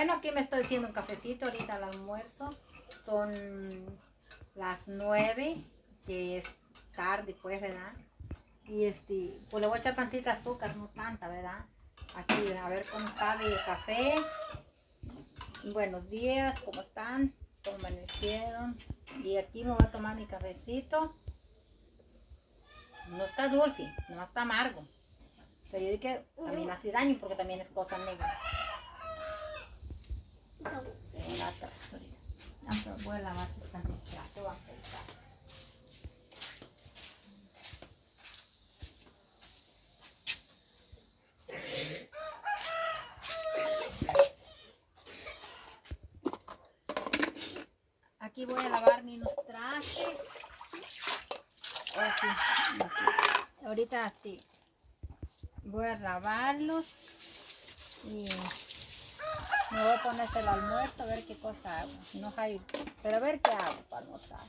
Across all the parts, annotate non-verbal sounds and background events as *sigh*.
Bueno, aquí me estoy haciendo un cafecito ahorita al almuerzo. Son las nueve, que es tarde, pues, ¿verdad? Y este, pues le voy a echar tantita azúcar, no tanta, ¿verdad? Aquí, a ver cómo sabe el café. Buenos días, ¿cómo están? ¿Cómo amanecieron? Y aquí me voy a tomar mi cafecito. No está dulce, no está amargo. Pero yo dije que también hace daño porque también es cosa negra. La atrás ahorita. Vamos, Voy a lavar tantito. Ya, te voy a echar. Aquí voy a lavar mis trastes. Así. Ahorita así. Voy a lavarlos me voy a poner el almuerzo a ver qué cosa hago. No hay, pero a ver qué hago para almorzar.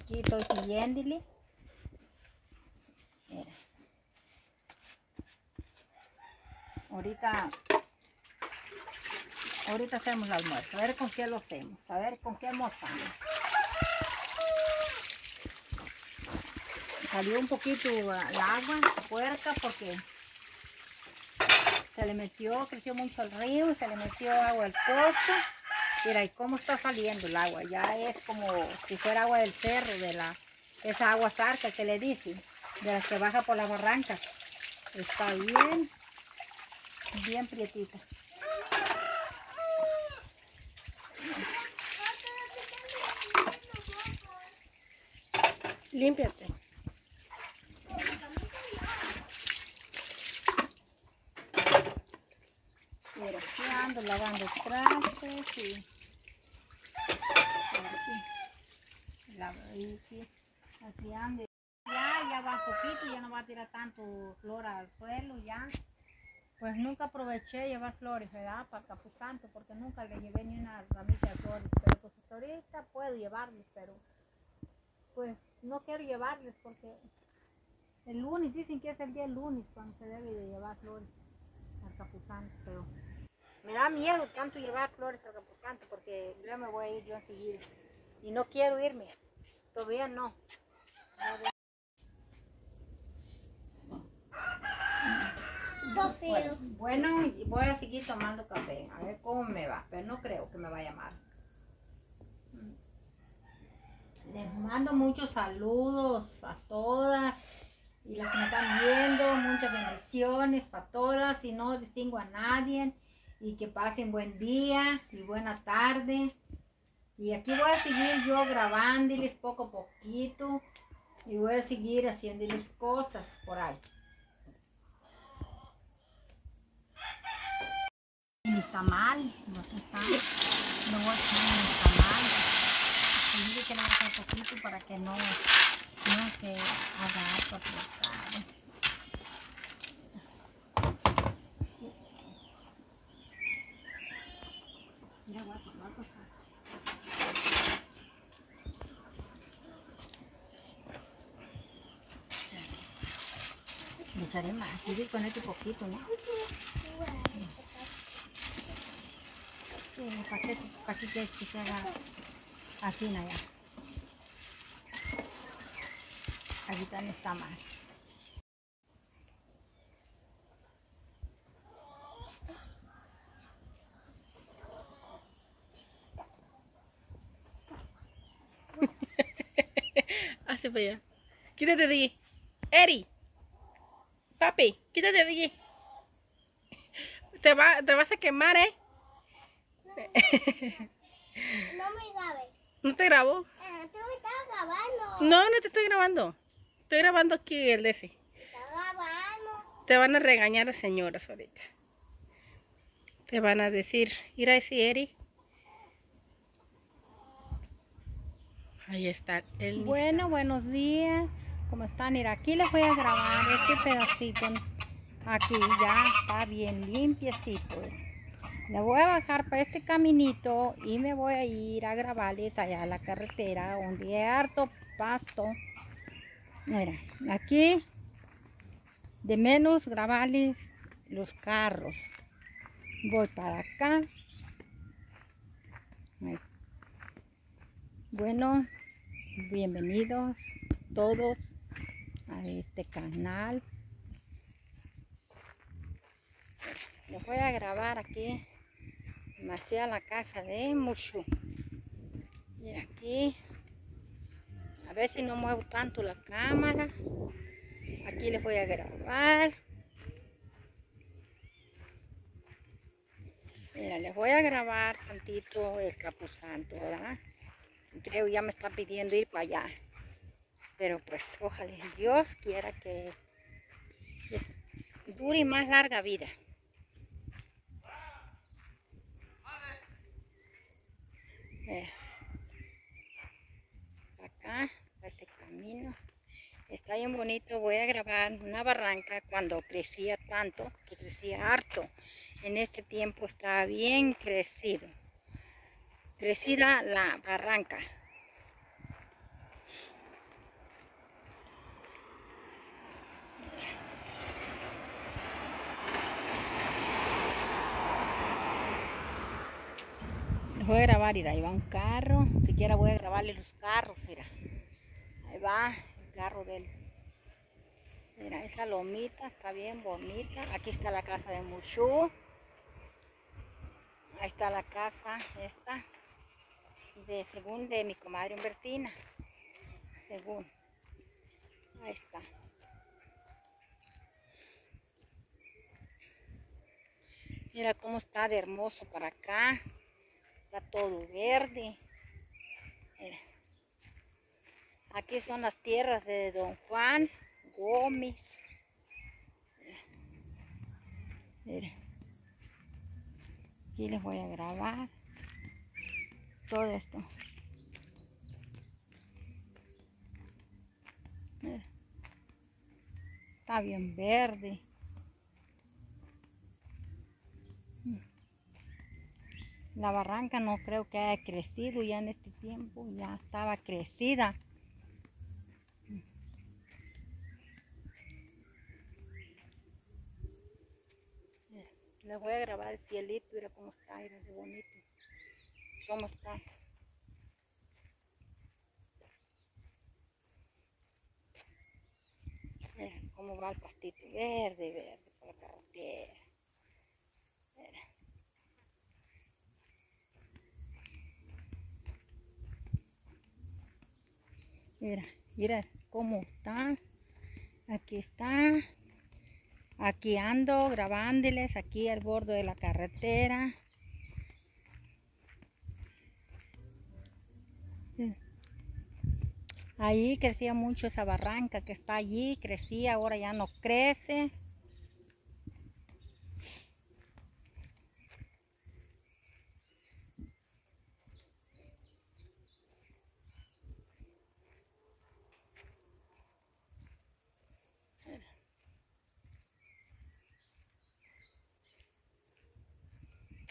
Aquí estoy siguiéndole. Mira. Ahorita Ahorita hacemos el almuerzo. A ver con qué lo hacemos. A ver con qué almorzamos. Salió un poquito el agua, puerca, porque se le metió, creció mucho el río, se le metió agua al pozo. Mira, y cómo está saliendo el agua. Ya es como si fuera agua del cerro, de la esa agua zarca que le dicen, de la que baja por las barrancas. Está bien, bien prietita. Límpiate. Mira, aquí ando lavando trastes y así ando. Ya, ya va poquito, ya no va a tirar tanto flor al suelo, ya. Pues nunca aproveché llevar flores, ¿verdad? Para Capuzanto, porque nunca le llevé ni una ramita de flores. Pero pues ahorita puedo llevarles, pero pues no quiero llevarles porque el lunes, dicen que es el día lunes cuando se debe de llevar flores al Capuzanto, pero me da miedo tanto llevar flores al Capuzanto porque yo me voy a ir yo enseguida. Y no quiero irme, todavía no. Bueno, bueno, voy a seguir tomando café, a ver cómo me va, pero no creo que me vaya mal. Les mando muchos saludos a todas y las que me están viendo, muchas bendiciones para todas y no distingo a nadie y que pasen buen día y buena tarde. Y aquí voy a seguir yo grabándoles poco a poquito y voy a seguir haciéndoles cosas por ahí. Mi tamal, no está, no voy a hacer mi tamal. Y que le poquito para que no, no se haga harto apretado. Mira, voy a tomar cosas. Más, y con este poquito, ¿no? Sí, para que, para que, que se haga así, ¿no? Aquí también está mal. *laughs* Hace para allá. Quítate de allí. Eri. Papi, quítate de allí. Te, va, te vas a quemar, ¿eh? *laughs* No me grabes. ¿No te grabo? Ah, tú me estás grabando. No, no te estoy grabando. Estoy grabando aquí el de ese. Grabando. Te van a regañar las señoras ahorita. Te van a decir, ir a ese Eri. Ahí está el Bueno, buenos días. ¿Cómo están? Mira, aquí les voy a grabar este pedacito. Aquí ya está bien limpiecito. Le voy a bajar para este caminito y me voy a ir a grabarles allá a la carretera donde hay harto pasto. Mira, aquí de menos grabarles los carros. Voy para acá. Bueno, bienvenidos todos este canal. Les voy a grabar aquí. A la casa de Mushu. Y aquí, a ver si no muevo tanto la cámara. Aquí les voy a grabar. Mira, les voy a grabar tantito el capuzanto, ¿verdad? Creo ya me está pidiendo ir para allá. Pero pues ojalá Dios quiera que dure más larga vida. Eh, acá, este camino. Está bien bonito. Voy a grabar una barranca cuando crecía tanto, que crecía harto. En este tiempo está bien crecido. Crecida la barranca. Les voy a grabar, ahí va un carro. Siquiera voy a grabarle los carros, mira. Ahí va el carro del... Mira, esa lomita está bien bonita. Aquí está la casa de Muchu. Ahí está la casa esta. De, según de mi comadre Humbertina. Según. Ahí está. Mira cómo está de hermoso para acá. Está todo verde. Mira. Aquí son las tierras de Don Juan Gómez. Mira. Mira. Aquí les voy a grabar todo esto. Está bien verde. La barranca no creo que haya crecido ya en este tiempo, ya estaba crecida. Les voy a grabar el cielito, mira cómo está, mira qué bonito. Cómo está. Mira cómo va el pastito verde, verde por carretera. Mira, mira cómo está. Aquí está. Aquí ando grabándoles aquí al borde de la carretera. Ahí crecía mucho esa barranca que está allí, crecía, ahora ya no crece.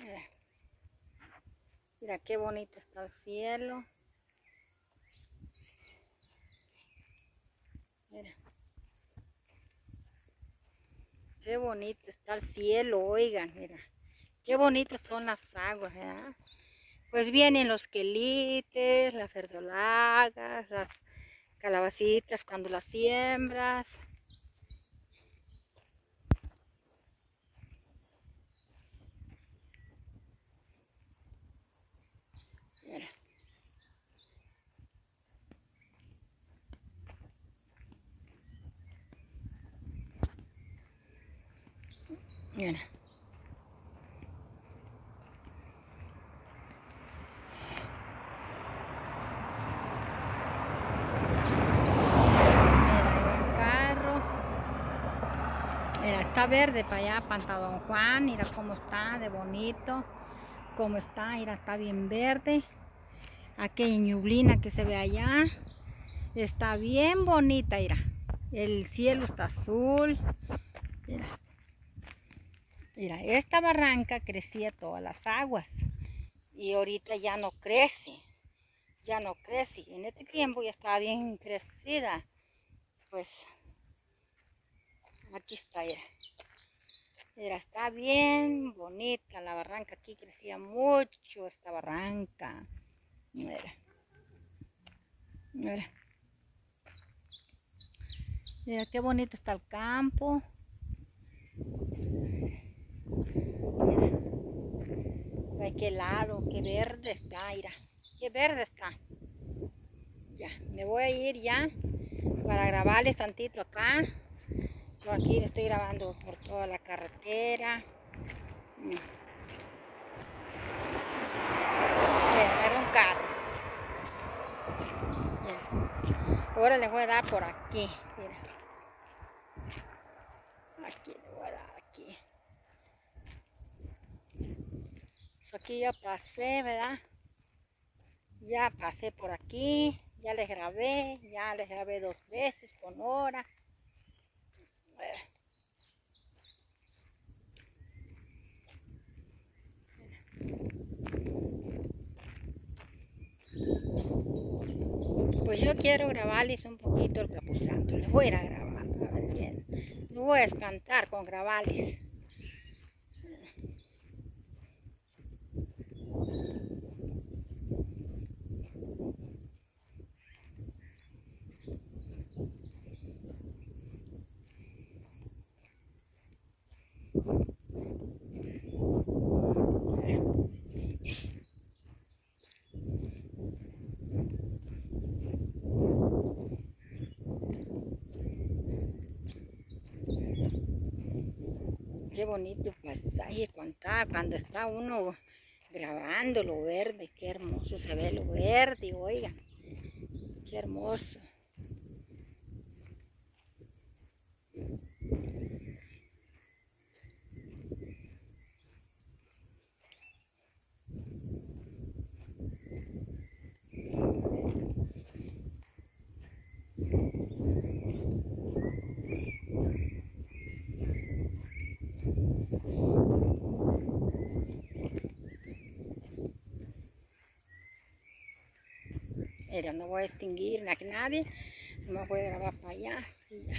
Mira. Qué bonito está el cielo. Mira. Qué bonito está el cielo, oigan, mira. Qué bonitas son las aguas. Pues vienen los quelites, las verdolagas, las calabacitas cuando las siembras. Mira. Mira. Un carro. Mira, está verde para allá, Panta Don Juan. Mira cómo está, de bonito. Cómo está, mira, está bien verde. Aquella ñublina que se ve allá. Está bien bonita, mira. El cielo está azul. Mira. Mira, esta barranca crecía todas las aguas y ahorita ya no crece, ya no crece. En este tiempo ya estaba bien crecida, pues aquí está ya. Mira, está bien bonita la barranca. Aquí crecía mucho esta barranca. Mira. Mira. Mira qué bonito está el campo. Mira. Ay, qué lado, qué verde está, mira. Qué verde está. Ya, me voy a ir ya para grabarles tantito acá. Yo aquí estoy grabando por toda la carretera. Mm. Era un carro. Ahora les voy a dar por. Aquí le voy a dar aquí. So, ya pasé, ¿verdad? Ya pasé por aquí. Ya les grabé. Ya les grabé dos veces con hora. Pues yo quiero grabarles un poquito el capuzanto. Les voy a ir a grabar. No voy a espantar con grabarles. Qué bonito paisaje contar cuando está uno grabando lo verde, qué hermoso se ve lo verde, oigan, qué hermoso. Mira, no voy a extinguir a nadie, no me voy a grabar para allá. ya.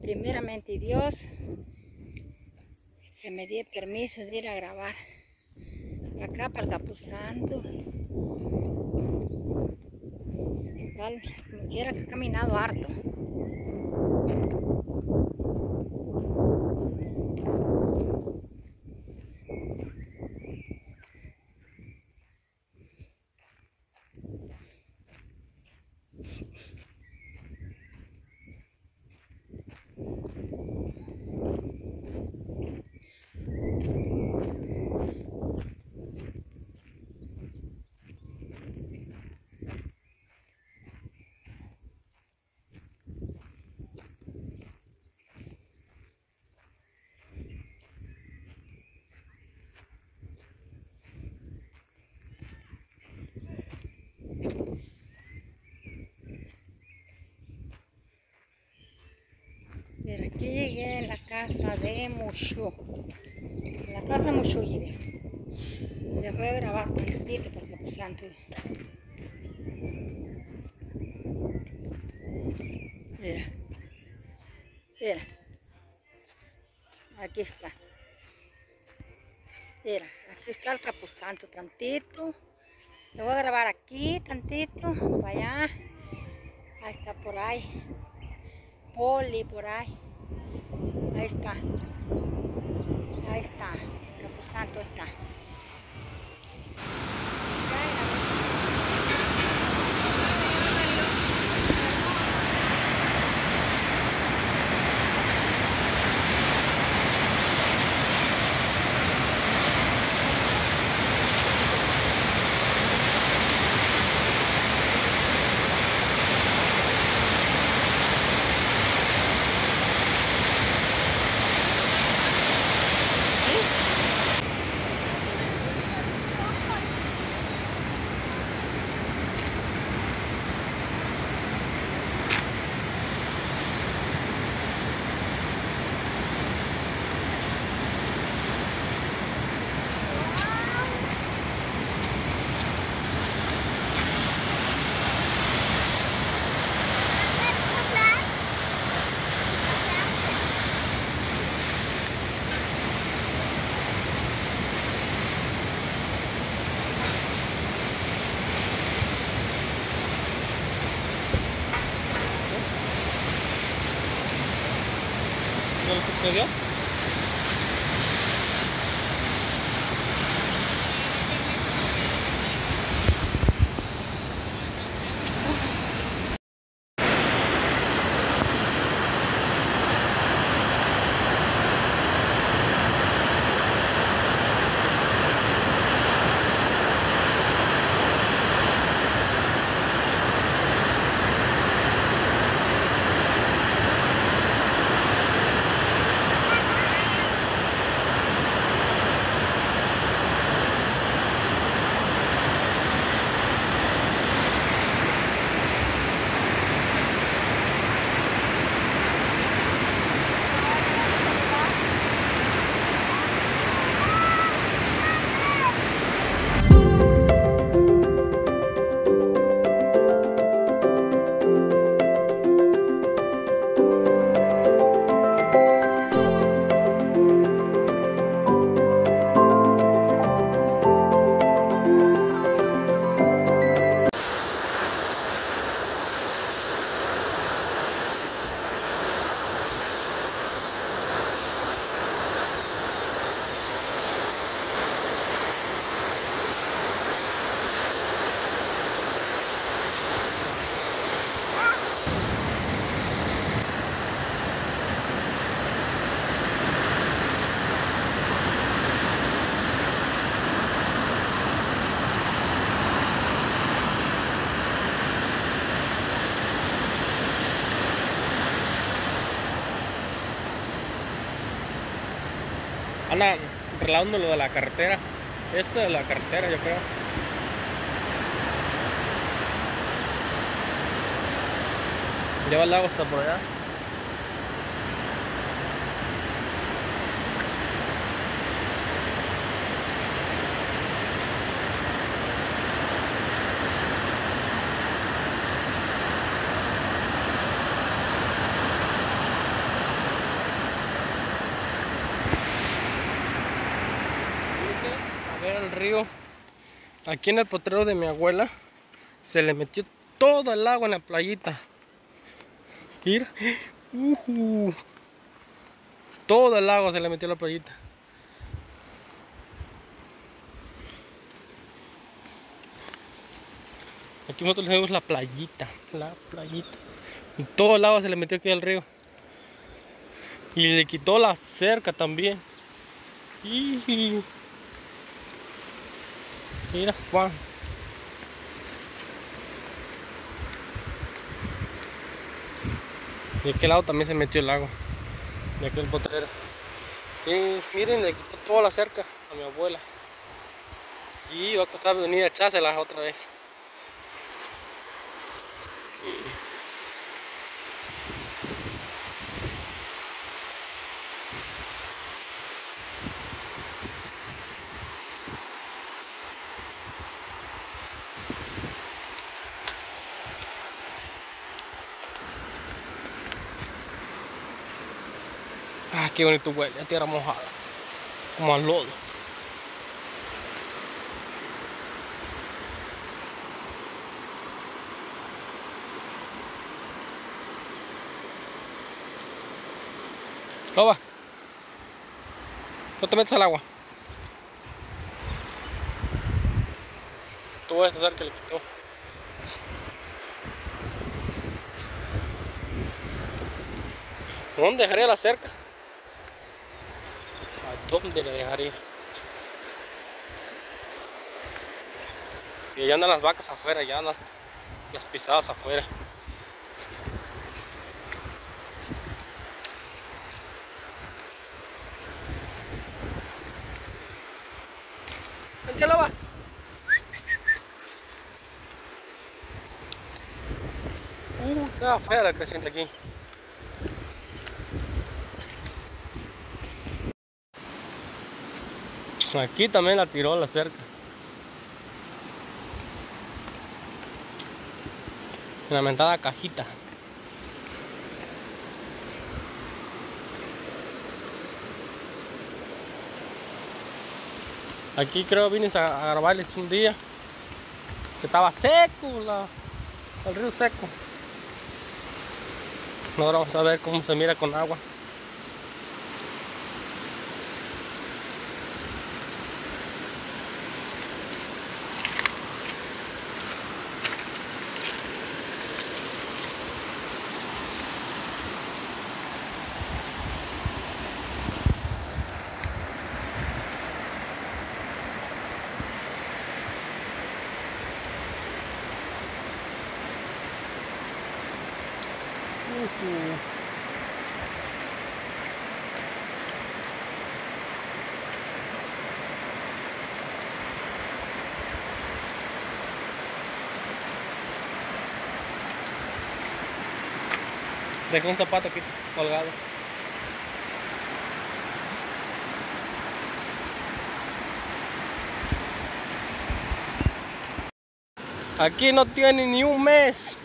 Primeramente Dios, que me dé permiso de ir a grabar acá para el Capuzanto. Tal, como quiera que he caminado harto. Llegué en la casa de Mushu. La casa Mushu llegué. Les voy a grabar un poquito porque pues. Mira. Mira. Aquí está. Mira, aquí está el capusanto tantito. Lo voy a grabar aquí tantito, para allá. Ahí está por ahí. Poli por ahí. Ahí está. Ahí está. El capusanto está. ¿Me Anda arreglando lo de la carretera. Esto de la carretera, yo creo. Lleva el lago hasta por allá. A ver el río. Aquí en el potrero de mi abuela se le metió todo el agua en la playita. Mira. Ujú. Todo el agua se le metió a la playita. Aquí nosotros vemos la playita. La playita. Todo el agua se le metió aquí al río. Y le quitó la cerca también. Y... Mira, Juan. De aquel lado también se metió el agua. De aquel potrero. Y miren, le quitó toda la cerca a mi abuela. Y va a costar venir a echárselas otra vez. Qué bonito huele, a tierra mojada. Como al lodo. Loba. No te metes al agua. Tú vas a estar que le quitó. ¿Dónde dejaría la cerca? ¿A dónde le dejaría? Y ya andan las vacas afuera, ya andan las pisadas afuera. Vente, loba. Uh, está fea la creciente aquí. Aquí también la tiró la cerca. La mentada cajita. Aquí creo vine a, grabarles un día que estaba seco el río seco. Ahora vamos a ver cómo se mira con agua. Deja un zapato aquí colgado. Aquí no tiene ni un mes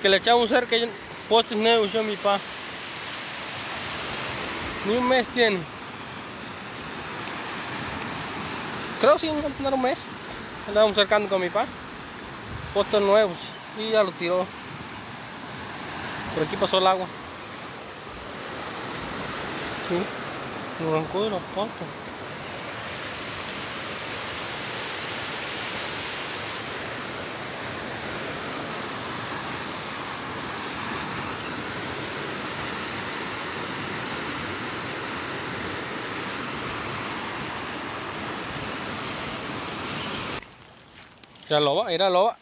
que le echamos cerca postes nuevos yo mi pa. Ni un mes tiene. Creo sí, no un mes. Andábamos cercando con mi pa. Postes nuevos. Y ya lo tiró. Por aquí pasó el agua. Sí. Lo arrancó de los postes. Era loba, era loba.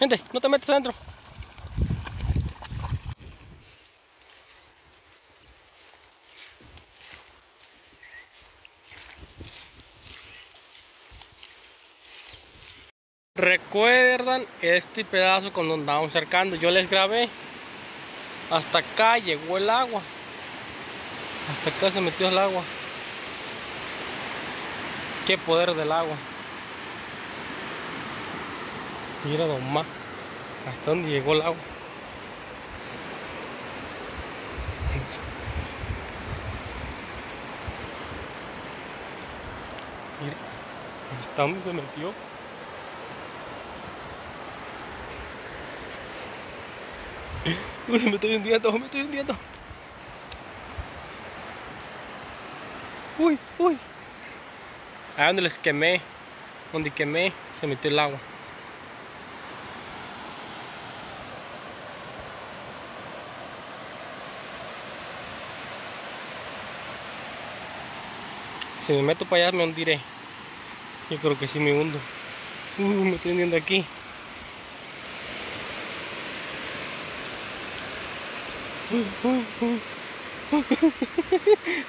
Gente, no te metas adentro. Recuerdan este pedazo cuando andábamos cercando, yo les grabé. Hasta acá llegó el agua. Hasta acá se metió el agua. Qué poder del agua. Mira nomás. Hasta dónde llegó el agua. Mira. ¿Hasta dónde se metió? Uy, me estoy hundiendo, me estoy hundiendo. Uy, uy. Ahí donde les quemé, donde quemé, se metió el agua. Si me meto para allá me hundiré. Yo creo que sí me hundo. Uh, me estoy hundiendo aquí. Uy, uy.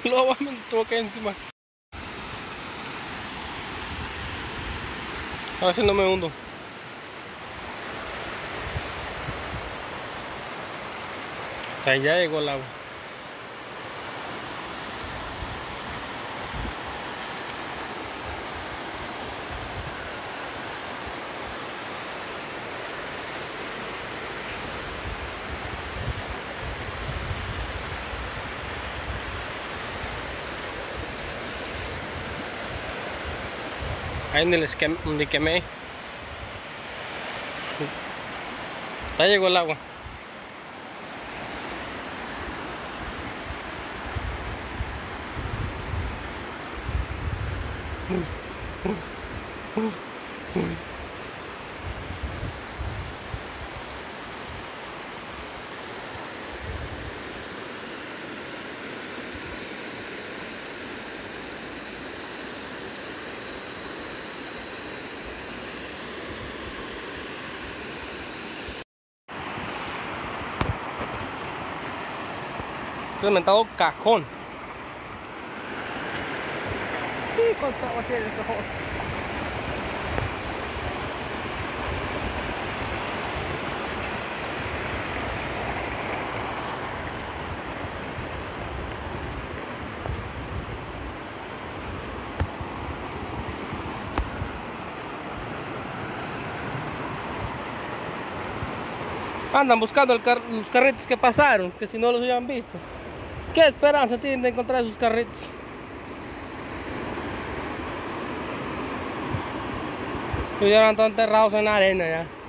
Loba me entró acá encima. A ver si no me hundo. Hasta allá llegó el agua. Ahí donde les quemé, donde quemé. Hasta llegó el agua. Mentado cajón. Andan buscando car- los carritos que pasaron, que si no los hubieran visto. ¿Qué esperanza tienen de encontrar esos carritos? Que ya están enterrados en la arena ya.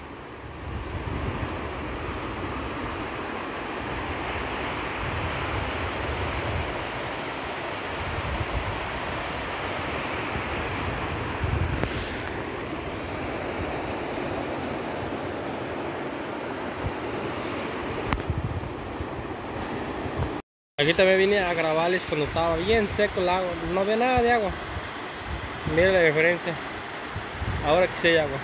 Aquí también vine a grabarles cuando estaba bien seco el agua, no había nada de agua. Mira la diferencia. Ahora que sí hay agua.